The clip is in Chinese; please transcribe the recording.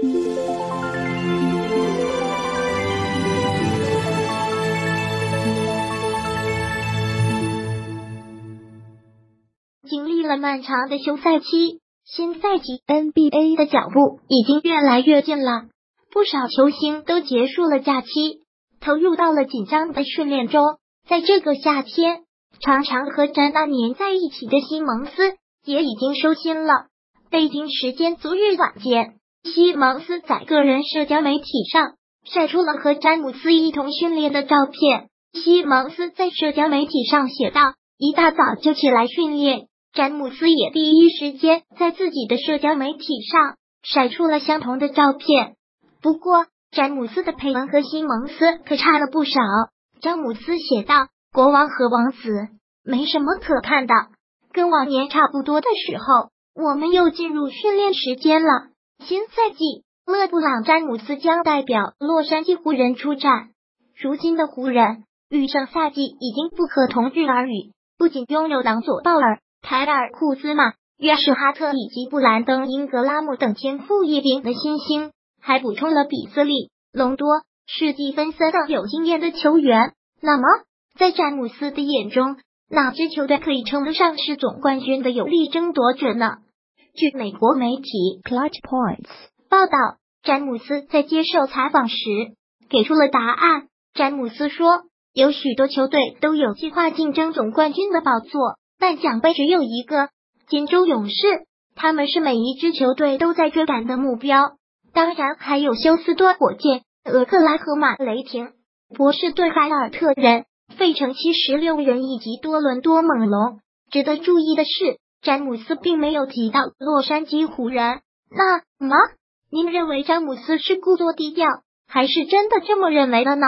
经历了漫长的休赛期，新赛季 NBA 的脚步已经越来越近了。不少球星都结束了假期，投入到了紧张的训练中。在这个夏天，常常和詹娜黏在一起的西蒙斯也已经收心了。北京时间昨日晚间，西蒙斯在个人社交媒体上晒出了和詹姆斯一同训练的照片。西蒙斯在社交媒体上写道：“一大早就起来训练。”詹姆斯也第一时间在自己的社交媒体上晒出了相同的照片。不过，詹姆斯的配文和西蒙斯可差了不少。詹姆斯写道：“国王和王子没什么可看的，跟往年差不多的时候，我们又进入训练时间了。新赛季，勒布朗·詹姆斯将代表洛杉矶湖人出战。如今的湖人与上赛季已经不可同日而语，不仅拥有朗佐·鲍尔、凯尔·库兹马、约什·哈特以及布兰登·英格拉姆等天赋异禀的新星，还补充了比斯利、隆多。”史蒂芬森等有经验的球员，那么在詹姆斯的眼中，哪支球队可以称得上是总冠军的有力争夺者呢？据美国媒体 Clutch Points 报道，詹姆斯在接受采访时给出了答案。詹姆斯说：“有许多球队都有计划竞争总冠军的宝座，但奖杯只有一个——金州勇士。他们是每一支球队都在追赶的目标。当然，还有休斯顿火箭。”俄克拉荷马雷霆、博士顿凯尔特人、费城七十六人以及多伦多猛龙。值得注意的是，詹姆斯并没有提到洛杉矶湖人。那么，您认为詹姆斯是故作低调，还是真的这么认为的呢？